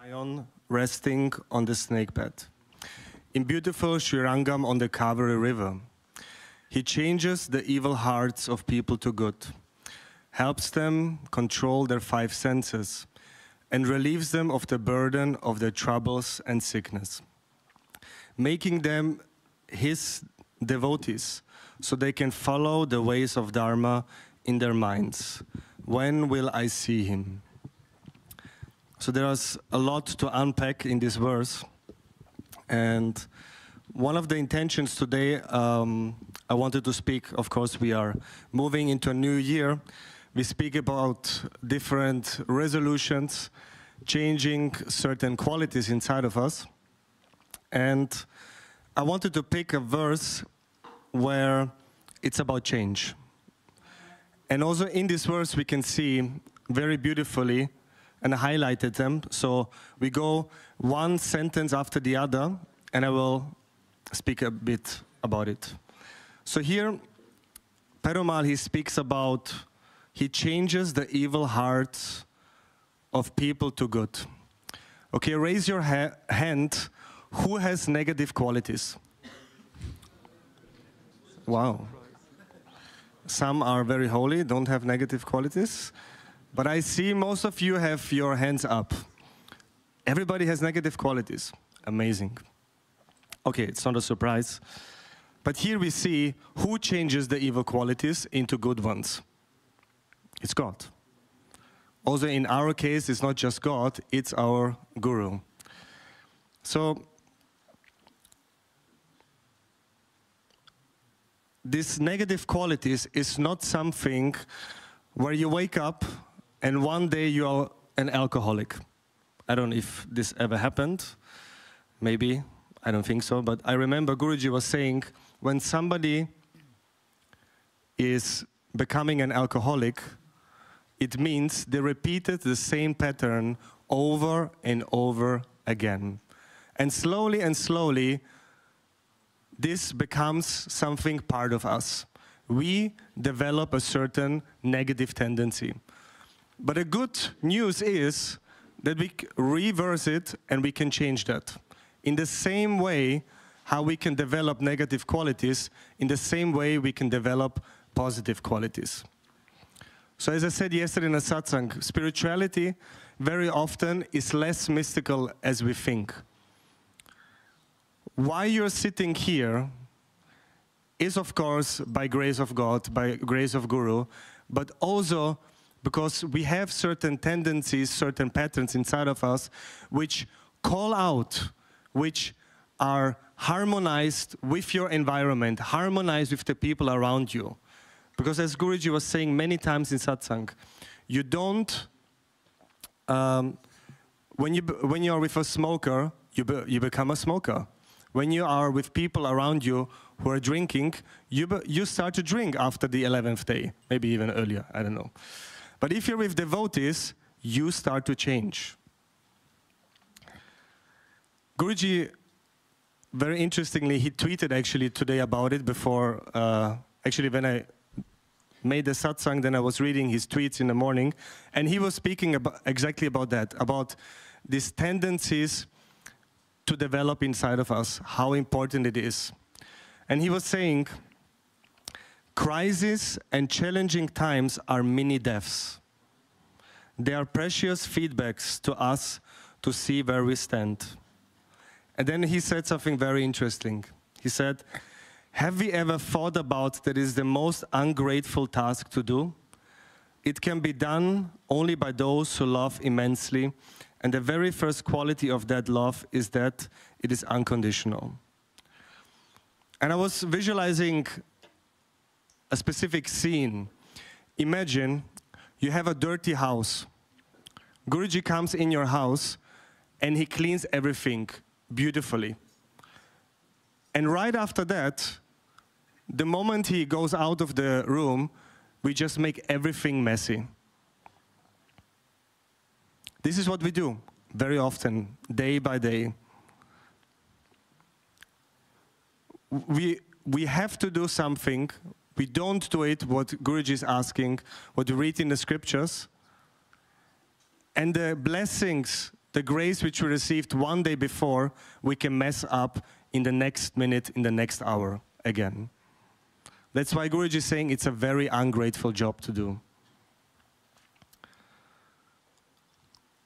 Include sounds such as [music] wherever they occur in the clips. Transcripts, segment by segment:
lion resting on the snake bed. In beautiful Srirangam on the Kaveri River, he changes the evil hearts of people to good, helps them control their five senses, and relieves them of the burden of their troubles and sickness, making them his devotees so they can follow the ways of Dharma in their minds. When will I see him? So there's a lot to unpack in this verse. And one of the intentions today, um, I wanted to speak, of course, we are moving into a new year. We speak about different resolutions, changing certain qualities inside of us. And I wanted to pick a verse where it's about change. And also in this verse, we can see very beautifully and I highlighted them. So we go one sentence after the other, and I will speak a bit about it. So here, Perumal, he speaks about, he changes the evil hearts of people to good. Okay, raise your ha hand. Who has negative qualities? Wow. Some are very holy, don't have negative qualities. But I see most of you have your hands up. Everybody has negative qualities. Amazing. Okay, it's not a surprise. But here we see who changes the evil qualities into good ones. It's God. Also, in our case, it's not just God, it's our Guru. So, this negative qualities is not something where you wake up and one day you are an alcoholic. I don't know if this ever happened. Maybe. I don't think so. But I remember Guruji was saying when somebody is becoming an alcoholic, it means they repeated the same pattern over and over again. And slowly and slowly, this becomes something part of us. We develop a certain negative tendency. But the good news is that we reverse it and we can change that. In the same way how we can develop negative qualities, in the same way we can develop positive qualities. So as I said yesterday in a satsang, spirituality very often is less mystical as we think. Why you're sitting here is of course by grace of God, by grace of Guru, but also because we have certain tendencies, certain patterns inside of us which call out, which are harmonized with your environment, harmonized with the people around you. Because as Guruji was saying many times in satsang, you don't, um, when, you, when you are with a smoker, you, be, you become a smoker. When you are with people around you who are drinking, you, you start to drink after the 11th day, maybe even earlier, I don't know. But if you're with devotees, you start to change. Guruji, very interestingly, he tweeted actually today about it before, uh, actually when I made the satsang, then I was reading his tweets in the morning, and he was speaking about, exactly about that, about these tendencies to develop inside of us, how important it is. And he was saying, Crises and challenging times are mini deaths. They are precious feedbacks to us to see where we stand. And then he said something very interesting. He said, have we ever thought about that is the most ungrateful task to do? It can be done only by those who love immensely. And the very first quality of that love is that it is unconditional. And I was visualizing a specific scene. Imagine you have a dirty house. Guruji comes in your house and he cleans everything beautifully. And right after that, the moment he goes out of the room, we just make everything messy. This is what we do very often, day by day. We, we have to do something we don't do it, what Guruji is asking, what we read in the scriptures. And the blessings the grace which we received one day before, we can mess up in the next minute, in the next hour again. That's why Guruji is saying it's a very ungrateful job to do.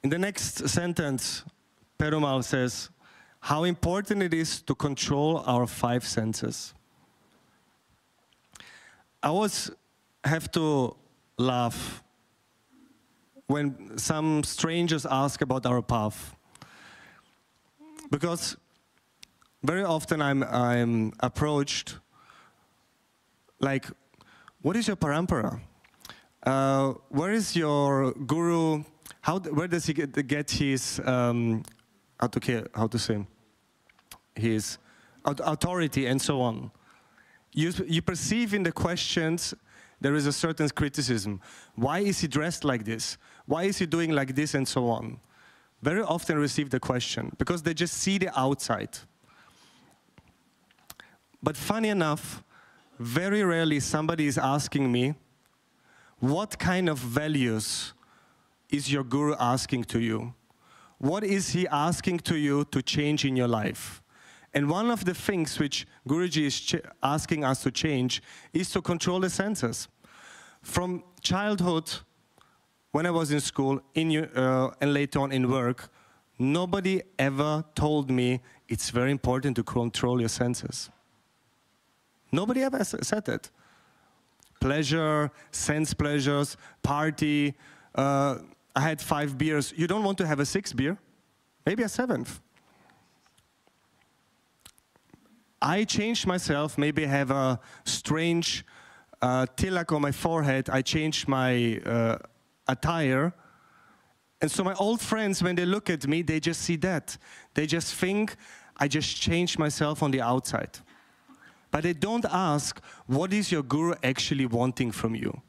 In the next sentence, Perumal says, how important it is to control our five senses. I always have to laugh when some strangers ask about our path. Because very often I'm, I'm approached like, what is your parampara? Uh, where is your guru? How, where does he get, get his, um, how, to, how to say, his authority and so on? You, you perceive in the questions there is a certain criticism. Why is he dressed like this? Why is he doing like this and so on? Very often receive the question because they just see the outside. But funny enough, very rarely somebody is asking me, what kind of values is your guru asking to you? What is he asking to you to change in your life? And one of the things which Guruji is asking us to change is to control the senses. From childhood, when I was in school in, uh, and later on in work, nobody ever told me it's very important to control your senses. Nobody ever said that. Pleasure, sense pleasures, party. Uh, I had five beers. You don't want to have a sixth beer? Maybe a seventh. I changed myself, maybe I have a strange uh, tilak on my forehead, I changed my uh, attire. And so my old friends, when they look at me, they just see that. They just think I just changed myself on the outside. But they don't ask, what is your guru actually wanting from you?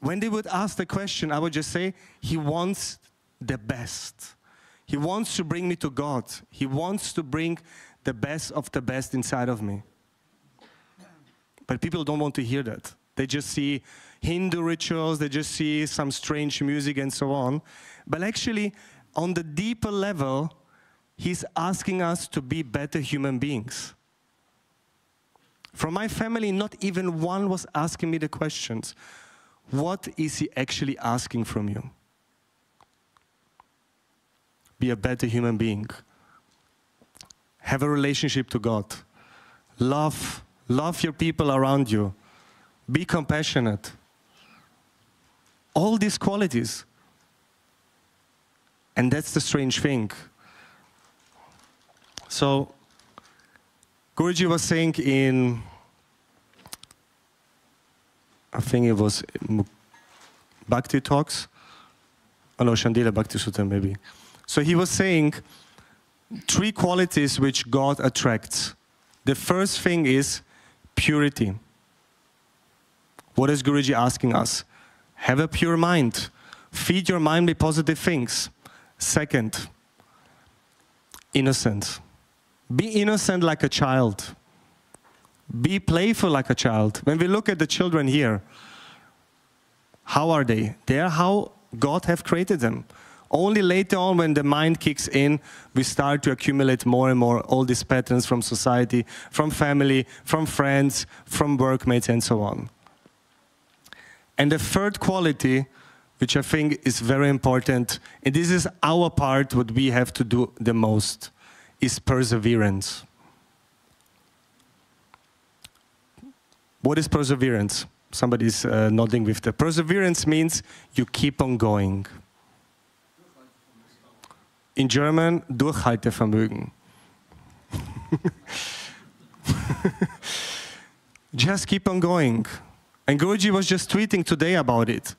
When they would ask the question, I would just say, he wants the best. He wants to bring me to God. He wants to bring the best of the best inside of me. But people don't want to hear that. They just see Hindu rituals, they just see some strange music and so on. But actually, on the deeper level, he's asking us to be better human beings. From my family, not even one was asking me the questions. What is he actually asking from you? Be a better human being have a relationship to God. Love, love your people around you. Be compassionate. All these qualities. And that's the strange thing. So, Guruji was saying in, I think it was Bhakti Talks, oh no, Shandilya Bhakti Sutra maybe. So he was saying, three qualities which God attracts. The first thing is purity. What is Guruji asking us? Have a pure mind. Feed your mind with positive things. Second, innocence. Be innocent like a child. Be playful like a child. When we look at the children here, how are they? They are how God have created them. Only later on, when the mind kicks in, we start to accumulate more and more all these patterns from society, from family, from friends, from workmates, and so on. And the third quality, which I think is very important, and this is our part, what we have to do the most, is perseverance. What is perseverance? Somebody's uh, nodding with the perseverance means you keep on going in German Durchhaltevermögen. [laughs] just keep on going. And Guruji was just tweeting today about it.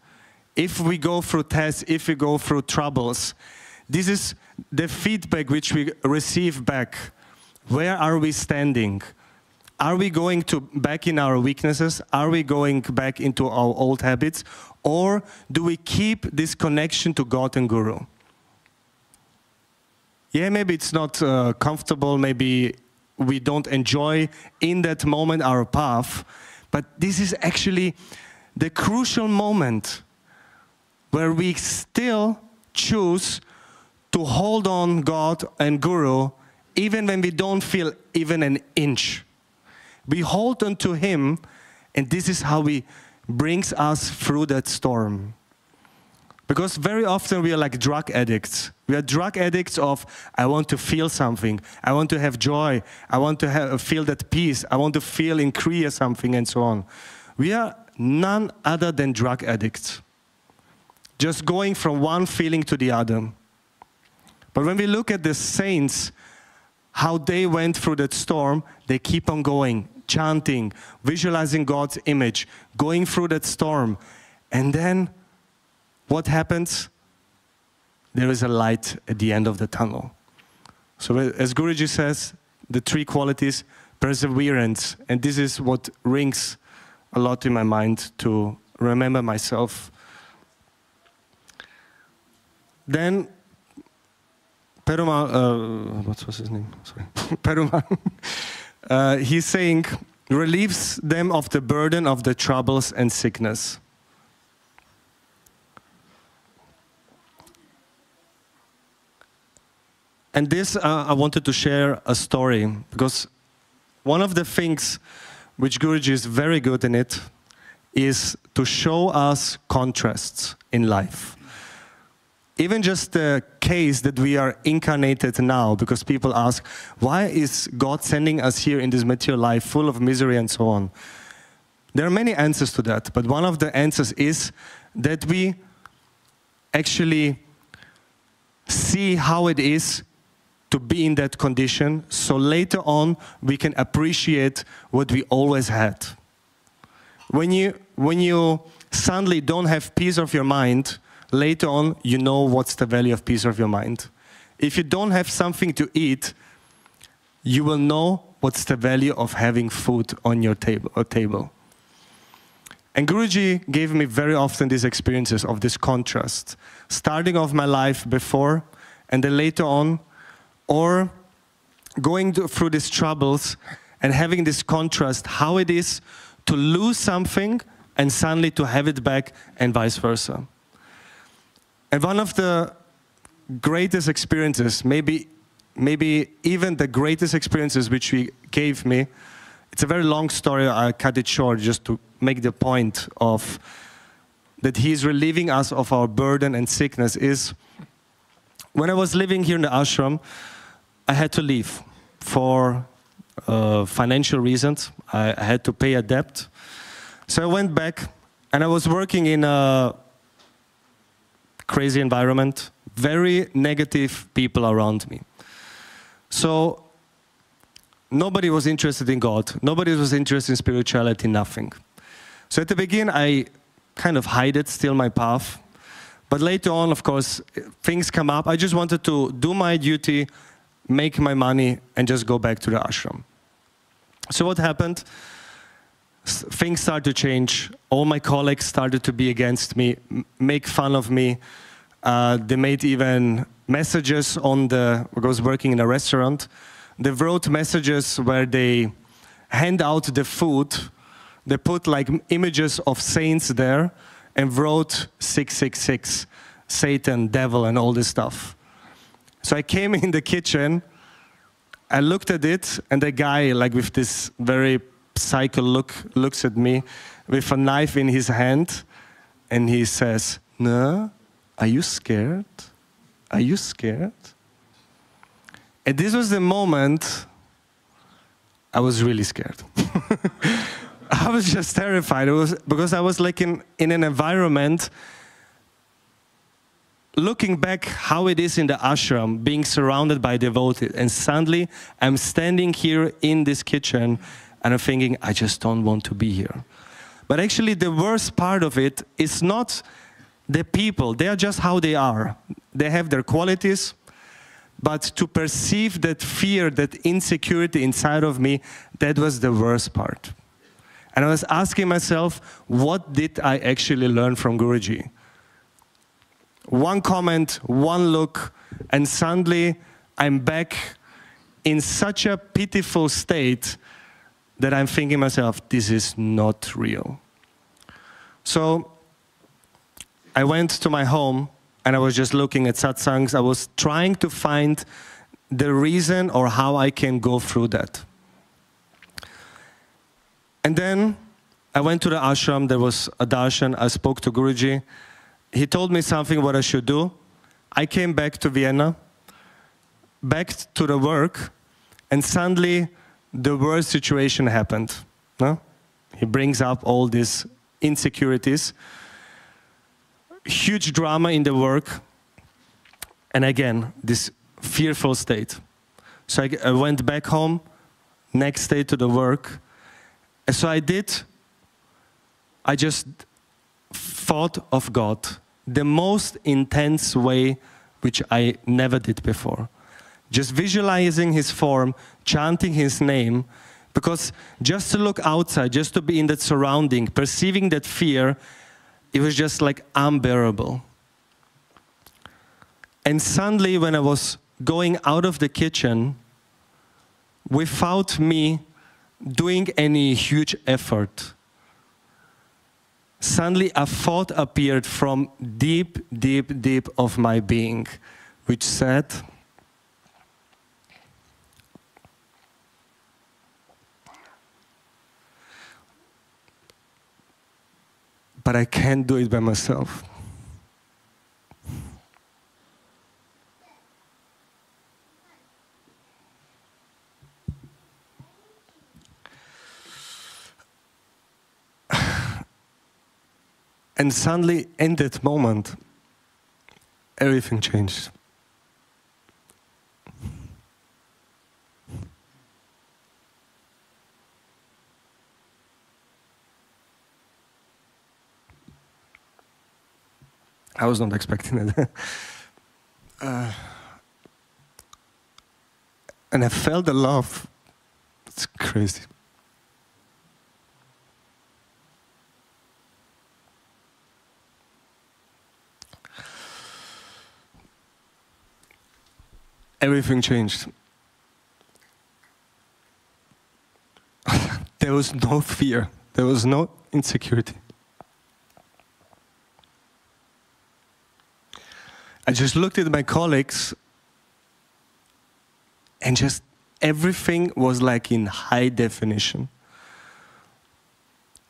If we go through tests, if we go through troubles, this is the feedback which we receive back. Where are we standing? Are we going to back in our weaknesses? Are we going back into our old habits? Or do we keep this connection to God and Guru? Yeah, maybe it's not uh, comfortable, maybe we don't enjoy in that moment our path, but this is actually the crucial moment where we still choose to hold on God and Guru even when we don't feel even an inch. We hold on to Him, and this is how He brings us through that storm. Because very often we are like drug addicts. We are drug addicts of, I want to feel something. I want to have joy. I want to have, feel that peace. I want to feel in Kriya something and so on. We are none other than drug addicts. Just going from one feeling to the other. But when we look at the saints, how they went through that storm, they keep on going, chanting, visualizing God's image, going through that storm. And then what happens? There is a light at the end of the tunnel. So, as Guruji says, the three qualities perseverance, and this is what rings a lot in my mind to remember myself. Then Perumal, uh, what was his name? Sorry, [laughs] Perumal. uh, he's saying, relieves them of the burden of the troubles and sickness. And this, uh, I wanted to share a story because one of the things which Guruji is very good in it is to show us contrasts in life even just the case that we are incarnated now, because people ask, why is God sending us here in this material life full of misery and so on? There are many answers to that, but one of the answers is that we actually see how it is to be in that condition, so later on we can appreciate what we always had. When you, when you suddenly don't have peace of your mind, later on you know what's the value of peace of your mind. If you don't have something to eat, you will know what's the value of having food on your table. Table. And Guruji gave me very often these experiences of this contrast, starting off my life before and then later on, or going through these troubles and having this contrast, how it is to lose something and suddenly to have it back and vice versa. And one of the greatest experiences, maybe, maybe even the greatest experiences which he gave me, it's a very long story, I'll cut it short just to make the point of that he's relieving us of our burden and sickness is when I was living here in the ashram, I had to leave for uh, financial reasons. I, had to pay a debt. So I went back and I was working in a crazy environment, very negative people around me. So nobody was interested in God, nobody was interested in spirituality, nothing. So at the beginning, I kind of hid it, still my path. But later on, of course, things come up. I just wanted to do my duty, make my money, and just go back to the ashram. So what happened? things started to change. All my colleagues started to be against me, make fun of me. Uh, they made even messages on the, I was working in a restaurant. They wrote messages where they hand out the food. They put like images of saints there and wrote 666, Satan, devil, and all this stuff. So I came [laughs] in the kitchen, I looked at it, and the guy, like with this very psycho look looks at me with a knife in his hand and he says, No, are you scared? Are you scared? And this was the moment I was really scared. [laughs] I was just terrified. It was because I was like in, in an environment looking back how it is in the ashram, being surrounded by devotees, and suddenly I'm standing here in this kitchen and I'm thinking, I just don't want to be here. But actually, the worst part of it is not the people, they are just how they are. They have their qualities, but to perceive that fear, that insecurity inside of me, that was the worst part. And I was asking myself, what did I actually learn from Guruji? One comment, one look, and suddenly I'm back in such a pitiful state that I'm thinking myself, this is not real. So I went to my home and I was just looking at satsangs. I was trying to find the reason or how I can go through that. And then I went to the ashram. There was a darshan. I spoke to Guruji. He told me something what I should do. I came back to Vienna, back to the work, and suddenly the worst situation happened. No? He brings up all these insecurities, huge drama in the work, and again, this fearful state. So I, I went back home, next day to the work. And so I did, I just thought of God the most intense way which I never did before. Just visualizing his form, chanting his name, because just to look outside, just to be in that surrounding, perceiving that fear, it was just like unbearable. And suddenly, when I was going out of the kitchen, without me doing any huge effort, suddenly a thought appeared from deep, deep, deep of my being, which said, but I can't do it by myself. And suddenly, in that moment, everything changed. I was not expecting it. [laughs] uh, and I felt the love. It's crazy. Everything changed. [laughs] there was no fear. There was no insecurity. I just looked at my colleagues and just everything was like in high definition.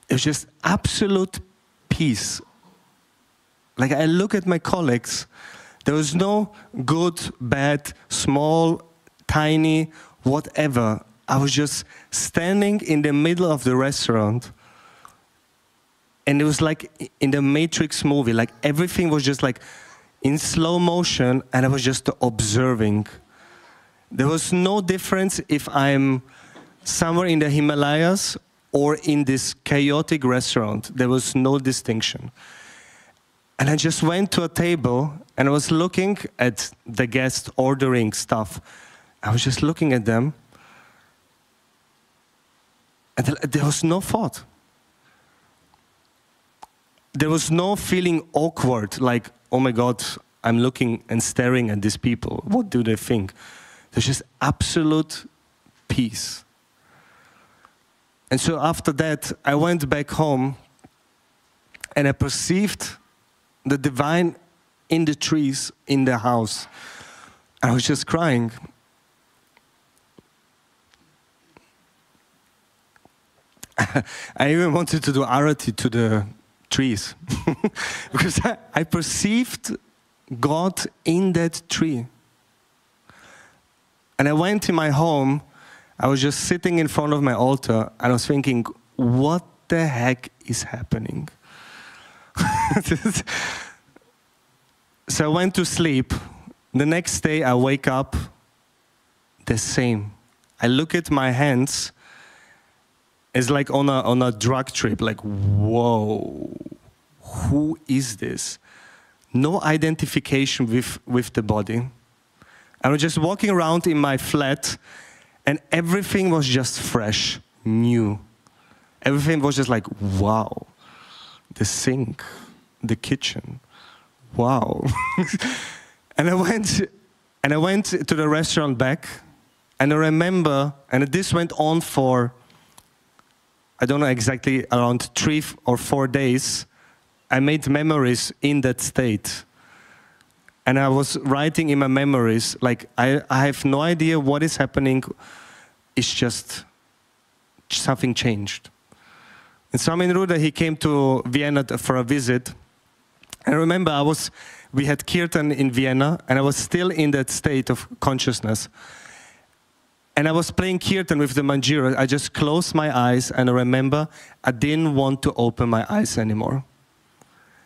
It was just absolute peace. Like I look at my colleagues, there was no good, bad, small, tiny, whatever. I was just standing in the middle of the restaurant and it was like in the Matrix movie, like everything was just like in slow motion and I was just observing. There was no difference if I'm somewhere in the Himalayas or in this chaotic restaurant. There was no distinction. And I just went to a table and I was looking at the guests ordering stuff. I was just looking at them. And there was no thought. There was no feeling awkward, like, oh my God, I'm looking and staring at these people. What do they think? There's just absolute peace. And so after that, I went back home and I perceived the divine in the trees in the house. I was just crying. [laughs] I even wanted to do arati to the trees [laughs] because I, I perceived God in that tree. And I went to my home, I was just sitting in front of my altar, and I was thinking, what the heck is happening? [laughs] so I went to sleep. The next day, I wake up the same. I look at my hands, it's like on a, on a drug trip, like, whoa, who is this? No identification with, with the body. I was just walking around in my flat, and everything was just fresh, new. Everything was just like, wow. The sink, the kitchen, wow. [laughs] and I went, and I went to the restaurant back, and I remember, and this went on for, I don't know exactly, around three or four days. I made memories in that state And I was writing in my memories, like, I, I have no idea what is happening. It's just something changed. And Swamin Ruda, he came to Vienna for a visit. I remember I was, we had Kirtan in Vienna, and I was still in that state of consciousness. And I was playing Kirtan with the Manjira. I just closed my eyes, and I remember I didn't want to open my eyes anymore.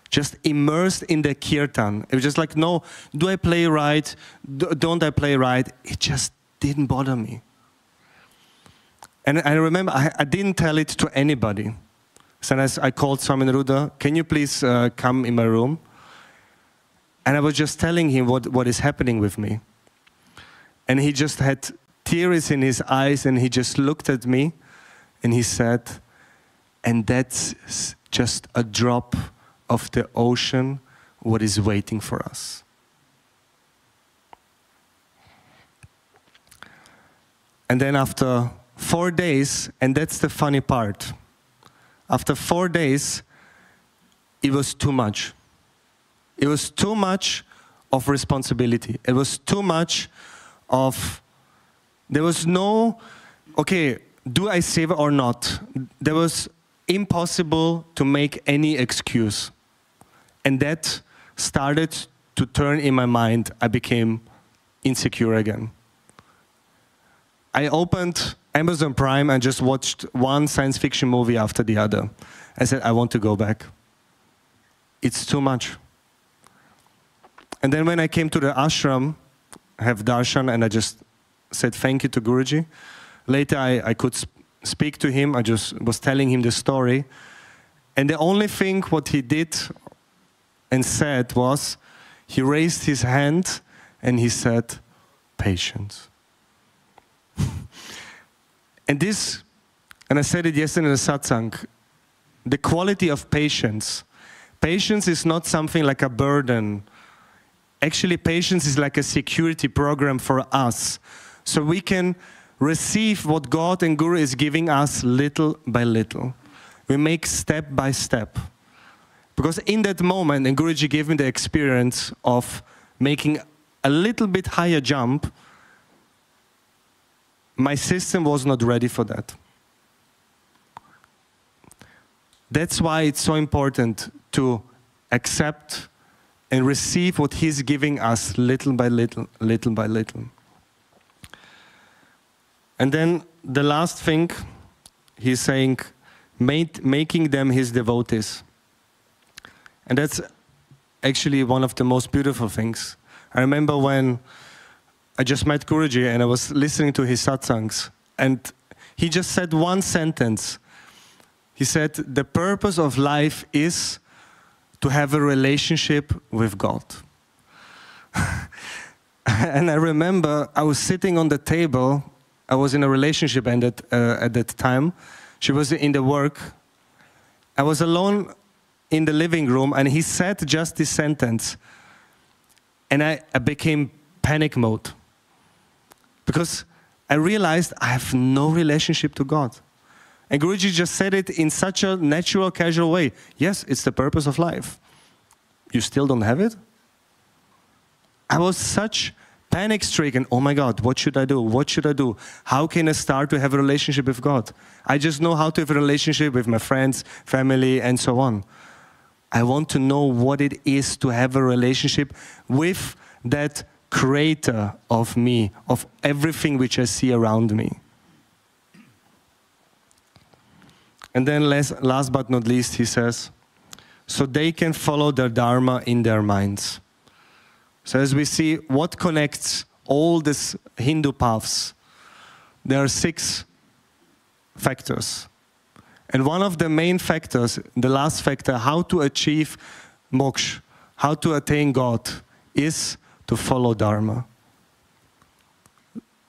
Just immersed in the Kirtan. It was just like, no, do I play right? Don't I play right? It just didn't bother me. And I remember I, I didn't tell it to anybody. So I called Swamin Ruda, can you please uh, come in my room? And I was just telling him what, what is happening with me. And he just had tears in his eyes and he just looked at me and he said, and that's just a drop of the ocean, what is waiting for us. And then after four days, and that's the funny part, after four days, it was too much. It was too much of responsibility. It was too much of, there was no, okay, do I save or not? There was impossible to make any excuse. And that started to turn in my mind. I became insecure again. I opened Amazon Prime and just watched one science fiction movie after the other. I said, I want to go back. It's too much. And then when I came to the ashram, I have darshan, and I just said thank you to Guruji. Later, I, I could sp speak to him. I just was telling him the story. And the only thing what he did and said was, he raised his hand and he said, patience. And this, and I said it yesterday in the satsang, the quality of patience. Patience is not something like a burden. Actually, patience is like a security program for us. So we can receive what God and Guru is giving us little by little. We make step by step. Because in that moment, and Guruji gave me the experience of making a little bit higher jump, my system was not ready for that. That's why it's so important to accept and receive what He's giving us little by little, little by little. And then the last thing, He's saying, making them His devotees. And that's actually one of the most beautiful things. I remember when I just met Guruji and I was listening to his satsangs. And he just said one sentence. He said, The purpose of life is to have a relationship with God. [laughs] and I remember I was sitting on the table. I was in a relationship at uh, at that time. She was in the work. I was alone in the living room, and he said just this sentence. And I, I became panic mode because I realized I have no relationship to God. And Guruji just said it in such a natural, casual way. Yes, it's the purpose of life. You still don't have it? I was such panic stricken. Oh my God, what should I do? What should I do? How can I start to have a relationship with God? I just know how to have a relationship with my friends, family, and so on. I want to know what it is to have a relationship with that creator of me, of everything which I see around me. And then last, last but not least, he says, so they can follow their dharma in their minds. So as we see, what connects all these Hindu paths? There are six factors. And one of the main factors, the last factor, how to achieve moksha, how to attain God, is to follow Dharma.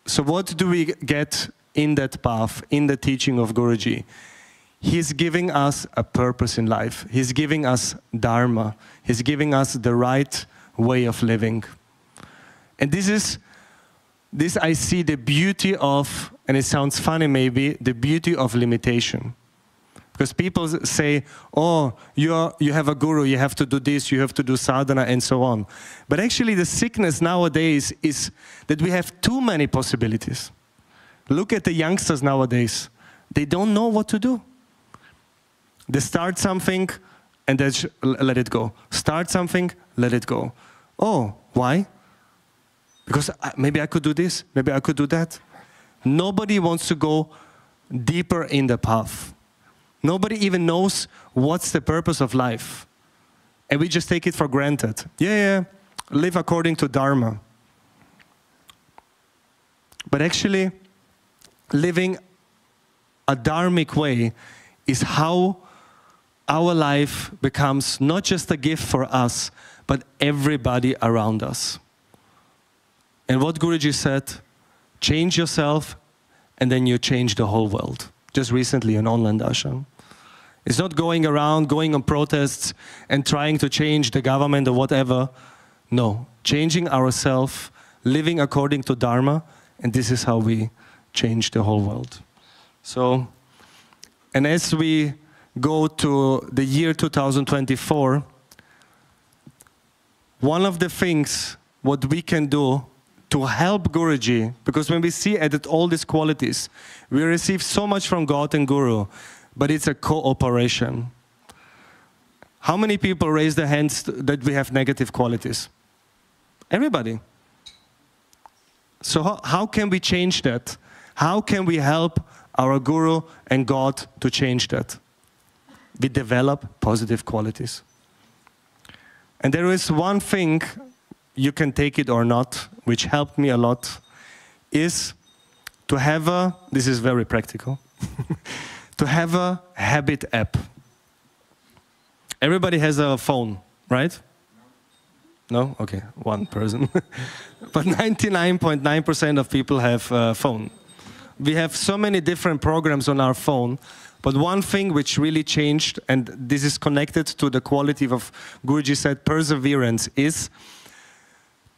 So what do we get in that path, in the teaching of Guruji? He's giving us a purpose in life. He's giving us Dharma. He's giving us the right way of living. And this is, this I see the beauty of, and it sounds funny maybe, the beauty of limitation. Because people say, oh, you're, you have a guru, you have to do this, you have to do sadhana, and so on. But actually, the sickness nowadays is that we have too many possibilities. Look at the youngsters nowadays. They don't know what to do. They start something and then let it go. Start something, let it go. Oh, why? Because uh, maybe I could do this, maybe I could do that. Nobody wants to go deeper in the path. Nobody even knows what's the purpose of life. And we just take it for granted. Yeah, yeah, live according to Dharma. But actually, living a dharmic way is how our life becomes not just a gift for us, but everybody around us. And what Guruji said, change yourself and then you change the whole world. Just recently in online darshan. It's not going around, going on protests and trying to change the government or whatever. No, changing ourselves, living according to Dharma, and this is how we change the whole world. So, and as we go to the year 2024, one of the things what we can do to help Guruji, because when we see at all these qualities, we receive so much from God and Guru, but it's a cooperation. How many people raise their hands that we have negative qualities? Everybody. So how, how can we change that? How can we help our Guru and God to change that? We develop positive qualities. And there is one thing, you can take it or not, which helped me a lot, is to have a, this is very practical, [laughs] to have a habit app. Everybody has a phone, right? No? Okay, one person. [laughs] but 99.9% .9 of people have a phone. We have so many different programs on our phone, but one thing which really changed, and this is connected to the quality of Guruji said perseverance, is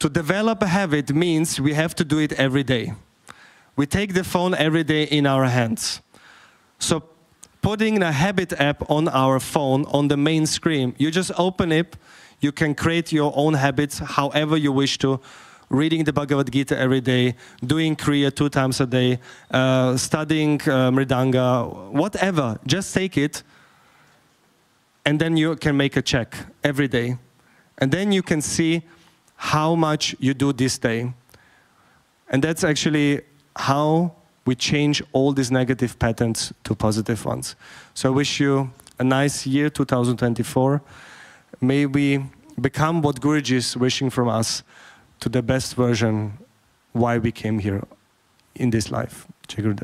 to develop a habit means we have to do it every day. We take the phone every day in our hands. So putting a habit app on our phone on the main screen, you just open it, you can create your own habits however you wish to, reading the Bhagavad Gita every day, doing Kriya two times a day, uh, studying uh, Mridanga, whatever, just take it and then you can make a check every day. And then you can see how much you do this day. And that's actually how we change all these negative patterns to positive ones. So I wish you a nice year, 2024. May we become what Guruji is wishing from us to the best version why we came here in this life. Jai.